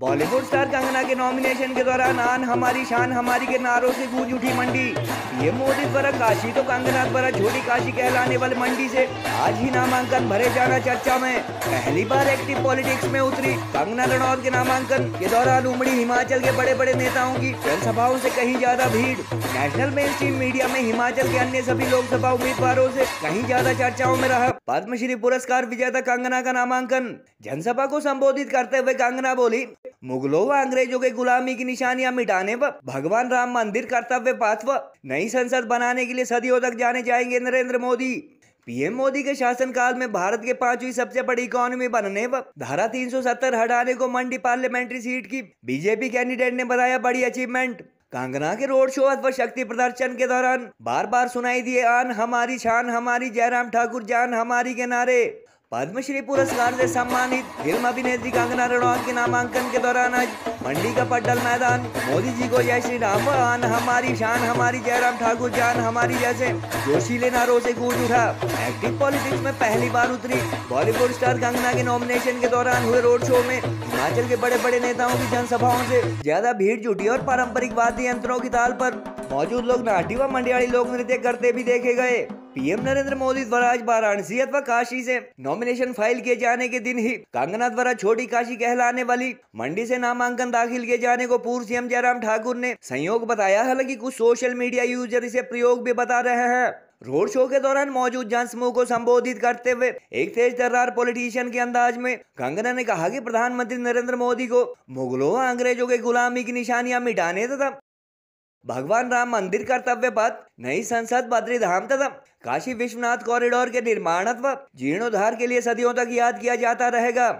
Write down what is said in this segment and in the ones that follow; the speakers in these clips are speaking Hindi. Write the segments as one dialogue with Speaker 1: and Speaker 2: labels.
Speaker 1: बॉलीवुड स्टार कंगना के नॉमिनेशन के दौरान आन हमारी शान, हमारी के नारों से गूंज उठी मंडी। ये मोदी द्वारा काशी तो कंगना द्वारा छोटी काशी कहलाने वाली मंडी से आज ही नामांकन भरे जाना चर्चा में। पहली बार एक्टिव पॉलिटिक्स में उतरी कंगना रणौत के नामांकन के दौरान उमड़ी हिमाचल के बड़े बड़े नेताओं की जनसभाओं से कहीं ज़्यादा भीड़। नेशनल मेन स्ट्रीम मीडिया में हिमाचल के अन्य सभी लोकसभा उम्मीदवारों से कहीं ज़्यादा चर्चाओं में रहा। पद्मश्री पुरस्कार विजेता कंगना का नामांकन। जनसभा को संबोधित करते हुए कंगना बोली मुगलों व अंग्रेज़ों के गुलामी की निशानियाँ मिटाने व भगवान राम मंदिर कर्तव्य पाथ व नई संसद बनाने के लिए सदियों तक जाने जाएँगे नरेंद्र मोदी। पीएम मोदी के शासनकाल में भारत के पांचवी सबसे बड़ी इकोनॉमी बनने व धारा 370 हटाने को मंडी पार्लियामेंट्री सीट की बीजेपी कैंडिडेट ने बताया बड़ी अचीवमेंट। कांगना के रोड शो अथवा शक्ति प्रदर्शन के दौरान बार बार सुनाई दिए आन हमारी शान, हमारी जयराम ठाकुर, जान हमारी के नारे। पद्मश्री पुरस्कार से सम्मानित फ़िल्म अभिनेत्री कंगना रनौत के नामांकन के दौरान आज मंडी का पड्डल मैदान मोदी जी को जय श्री राम, आन हमारी शान, हमारी जयराम ठाकुर, जान हमारी जैसे। जोशीले नारों से गूंज उठा। एक्टिव पॉलिटिक्स में पहली बार उतरी। बॉलीवुड स्टार कंगना के नॉमिनेशन के दौरान हुए रोड शो में हिमाचल के बड़े बड़े नेताओं की जनसभाओं से ज़्यादा भीड़ जुटी और पारंपरिक वाद्य यंत्रों की ताल पर मौजूद लोग नाटी व मंडियाली लोक नृत्य करते भी देखे गए। पीएम नरेंद्र मोदी द्वारा आज वाराणसी अथवा काशी से नॉमिनेशन फ़ाइल किए जाने के दिन ही कंगना द्वारा छोटी काशी कहलाने वाली मंडी से नामांकन दाखिल किए जाने को पूर्व सीएम जयराम ठाकुर ने संयोग बताया। हालाँकि कुछ सोशल मीडिया यूज़र इसे प्रयोग भी बता रहे हैं। रोड शो के दौरान मौजूद जन समूह को संबोधित करते हुए एक तेज तर्रार पॉलिटिशियन के अंदाज में कंगना ने कहा कि प्रधानमंत्री नरेंद्र मोदी को मुगलों अंग्रेज़ों के गुलामी की निशानियाँ मिटाने तथा भगवान राम मंदिर कर्तव्य पथ, नई संसद बद्री धाम तथा काशी विश्वनाथ कॉरिडोर के निर्माण जीर्णोद्धार के लिए सदियों तक याद किया जाता रहेगा।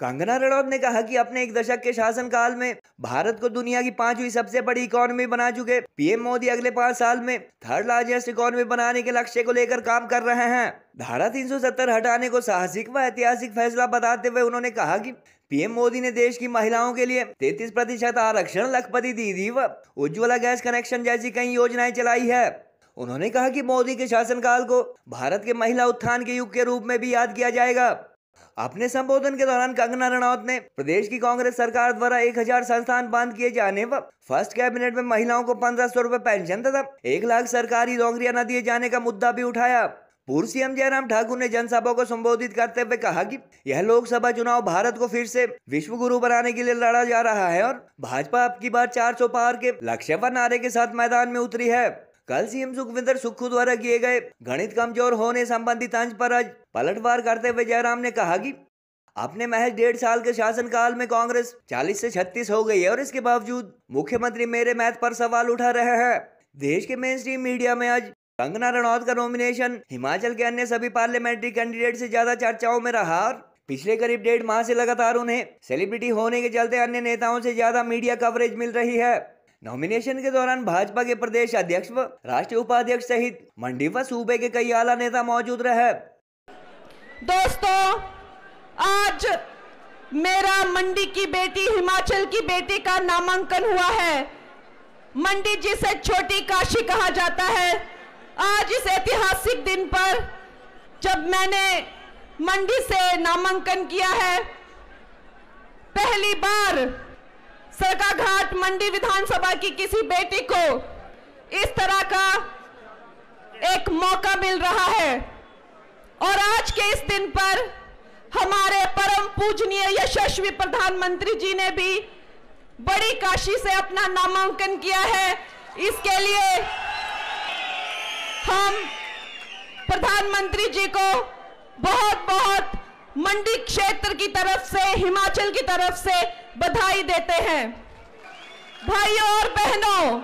Speaker 1: कंगना रणौत ने कहा कि अपने एक दशक के शासन काल में भारत को दुनिया की पांचवी सबसे बड़ी इकोनॉमी बना चुके पीएम मोदी अगले पाँच साल में थर्ड लार्जेस्ट इकोनॉमी बनाने के लक्ष्य को लेकर काम कर रहे हैं। धारा 370 हटाने को साहसिक व ऐतिहासिक फैसला बताते हुए उन्होंने कहा कि पीएम मोदी ने देश की महिलाओं के लिए 33 प्रतिशत आरक्षण लखपति दीदी व उज्ज्वला गैस कनेक्शन जैसी कई योजनाएँ चलाई है। उन्होंने कहा कि मोदी के शासनकाल को भारत के महिला उत्थान के युग के रूप में भी याद किया जाएगा। अपने संबोधन के दौरान कंगना रनौत ने प्रदेश की कांग्रेस सरकार द्वारा 1000 संस्थान बंद किए जाने व फ़र्स्ट कैबिनेट में महिलाओं को पंद्रह सौ रूपए पेंशन तथा एक लाख सरकारी नौकरियाँ न दिए जाने का मुद्दा भी उठाया। पूर्व सीएम जयराम ठाकुर ने जनसभा को संबोधित करते हुए कहा कि यह लोकसभा चुनाव भारत को फिर से विश्व गुरु बनाने के लिए लड़ा जा रहा है और भाजपा अब की बार 400 पार के लक्ष्य व नारे के साथ मैदान में उतरी है। कल सीएम सुखविंदर सुक्खू द्वारा किए गए गणित कमज़ोर होने संबंधी तंज पर आज पलटवार करते हुए जयराम ने कहा कि अपने महज डेढ़ साल के शासनकाल में कांग्रेस 40 से 36 हो गई है और इसके बावजूद मुख्यमंत्री मेरे मैथ पर सवाल उठा रहे हैं। देश के मेन स्ट्रीम मीडिया में आज कंगना रनौत का नॉमिनेशन हिमाचल के अन्य सभी पार्लियामेंट्री कैंडिडेट से ज़्यादा चर्चाओं में रहा पिछले करीब डेढ़ माह से लगातार उन्हें सेलिब्रिटी होने के चलते अन्य नेताओं से ज़्यादा मीडिया कवरेज मिल रही है। नॉमिनेशन के दौरान भाजपा के प्रदेश अध्यक्ष व राष्ट्रीय उपाध्यक्ष सहित मंडी व सूबे के कई आला नेता मौजूद रहे।
Speaker 2: दोस्तों, आज मेरा मंडी की बेटी, हिमाचल की बेटी का नामांकन हुआ है। मंडी जिसे छोटी काशी कहा जाता है आज इस ऐतिहासिक दिन पर जब मैंने मंडी से नामांकन किया है, पहली बार सरकाघाट मंडी विधानसभा की किसी बेटी को इस तरह का एक मौका मिल रहा है। और आज के इस दिन पर हमारे परम पूजनीय, यशस्वी प्रधानमंत्री जी ने भी बड़ी काशी से अपना नामांकन किया है। इसके लिए हम प्रधानमंत्री जी को बहुत बहुत मंडी क्षेत्र की तरफ़ से, हिमाचल की तरफ़ से बधाई देते हैं। भाइयों और बहनों,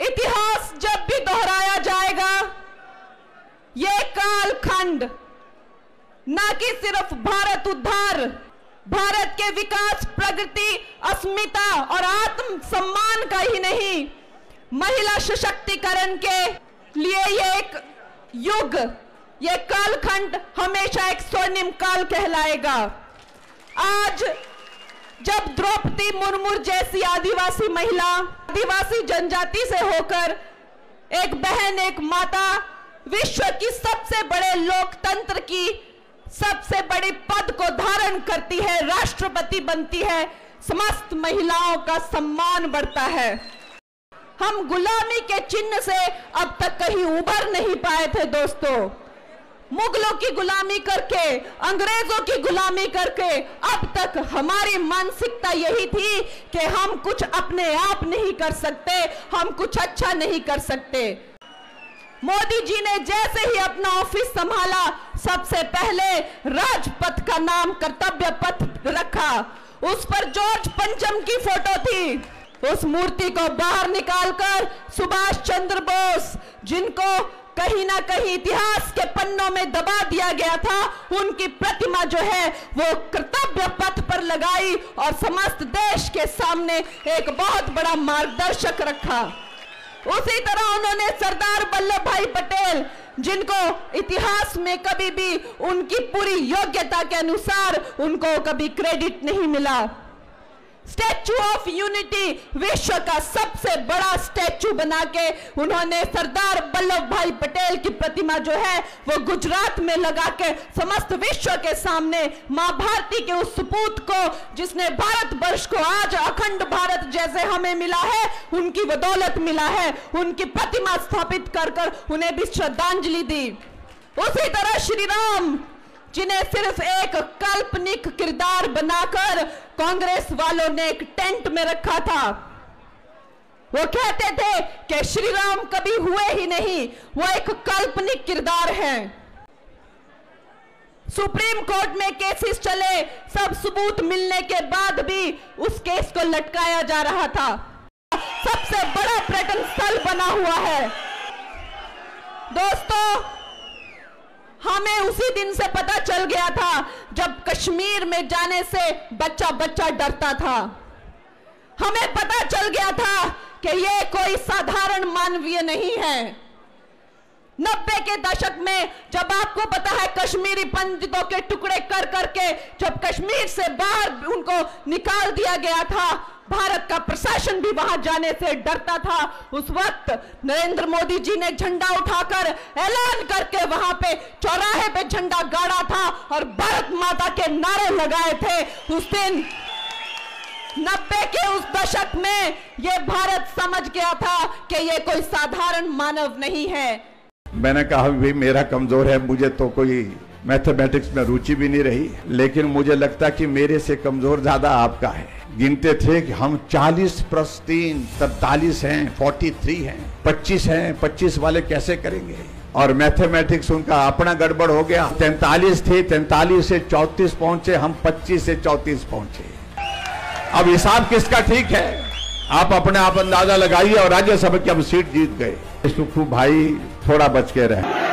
Speaker 2: इतिहास जब भी दोहराया जाएगा, ये कालखंड न कि सिर्फ़ भारत उद्धार, भारत के विकास, प्रगति, अस्मिता और आत्म सम्मान का ही नहीं, महिला सशक्तिकरण के लिए ये एक युग, ये कालखंड हमेशा एक स्वर्णिम काल कहलाएगा। आज जब द्रौपदी मुर्मू जैसी आदिवासी महिला, आदिवासी जनजाति से होकर एक बहन, एक माता विश्व की सबसे बड़े लोकतंत्र की सबसे बड़ी पद को धारण करती है, राष्ट्रपति बनती है, समस्त महिलाओं का सम्मान बढ़ता है। हम गुलामी के चिन्ह से अब तक कहीं उभर नहीं पाए थे दोस्तों। मुगलों की गुलामी करके, अंग्रेज़ों की गुलामी करके अब तक हमारी मानसिकता यही थी कि हम कुछ अपने आप नहीं कर सकते, हम कुछ अच्छा नहीं कर सकते। मोदी जी ने जैसे ही अपना ऑफ़िस संभाला, सबसे पहले राजपथ का नाम कर्तव्य पथ रखा। उस पर जॉर्ज पंचम की फ़ोटो थी। उस मूर्ति को बाहर निकालकर सुभाष चंद्र बोस, जिनको कहीं ना कहीं इतिहास के पन्नों में दबा दिया गया था, उनकी प्रतिमा जो है वो कर्तव्य पथ पर लगाई और समस्त देश के सामने एक बहुत बड़ा मार्गदर्शक रखा। उसी तरह उन्होंने सरदार वल्लभ भाई पटेल, जिनको इतिहास में कभी भी उनकी पूरी योग्यता के अनुसार उनको कभी क्रेडिट नहीं मिला। स्टैचू ऑफ़ यूनिटी विश्व का सबसे बड़ा स्टैचू बना के उन्होंने सरदार वल्लभ भाई पटेल की प्रतिमा जो है, वो गुजरात में लगा के समस्त विश्व के सामने माँ भारती के उस सपूत को, जिसने भारत वर्ष को आज अखंड भारत जैसे हमें मिला है, उनकी बदौलत मिला है, उनकी प्रतिमा स्थापित कर कर उन्हें भी श्रद्धांजलि दी। उसी तरह श्री राम जिन्हें सिर्फ़ एक काल्पनिक किरदार बनाकर कांग्रेस वालों ने एक टेंट में रखा था। वो कहते थे कि श्री राम कभी हुए ही नहीं, वो एक काल्पनिक किरदार है। सुप्रीम कोर्ट में केसेस चले, सब सबूत मिलने के बाद भी उस केस को लटकाया जा रहा था। सबसे बड़ा पर्यटन स्थल बना हुआ है। दोस्तों हमें उसी दिन से पता चल गया था, जब कश्मीर में जाने से बच्चा बच्चा डरता था। हमें पता चल गया था कि ये कोई साधारण मानवीय नहीं है। नब्बे के दशक में जब आपको पता है कश्मीरी पंडितों के टुकड़े कर करके जब कश्मीर से बाहर उनको निकाल दिया गया था, भारत का प्रशासन भी वहाँ जाने से डरता था। उस वक्त नरेंद्र मोदी जी ने झंडा उठाकर ऐलान करके वहाँ पे चौराहे पे झंडा गाड़ा था और भारत माता के नारे लगाए थे। उस दिन नब्बे के उस दशक में ये भारत समझ गया था कि ये कोई साधारण मानव नहीं है।
Speaker 3: मैंने कहा भाई मेरा कमज़ोर है, मुझे तो कोई मैथमेटिक्स में रुचि भी नहीं रही, लेकिन मुझे लगता कि मेरे से कमज़ोर ज़्यादा आपका है। गिनते थे कि हम 40 प्लस तीन तरतालीस हैं 43 हैं 25 हैं 25 वाले कैसे करेंगे? और मैथमेटिक्स उनका अपना गड़बड़ हो गया। तैतालीस थे, तैतालीस से 34 पहुँचे, हम 25 से 34 पहुँचे। अब हिसाब किसका ठीक है? आप अपने आप अंदाज़ा लगाइए और राज्यसभा की हम सीट जीत गए। सुखू भाई थोड़ा बच के रहे।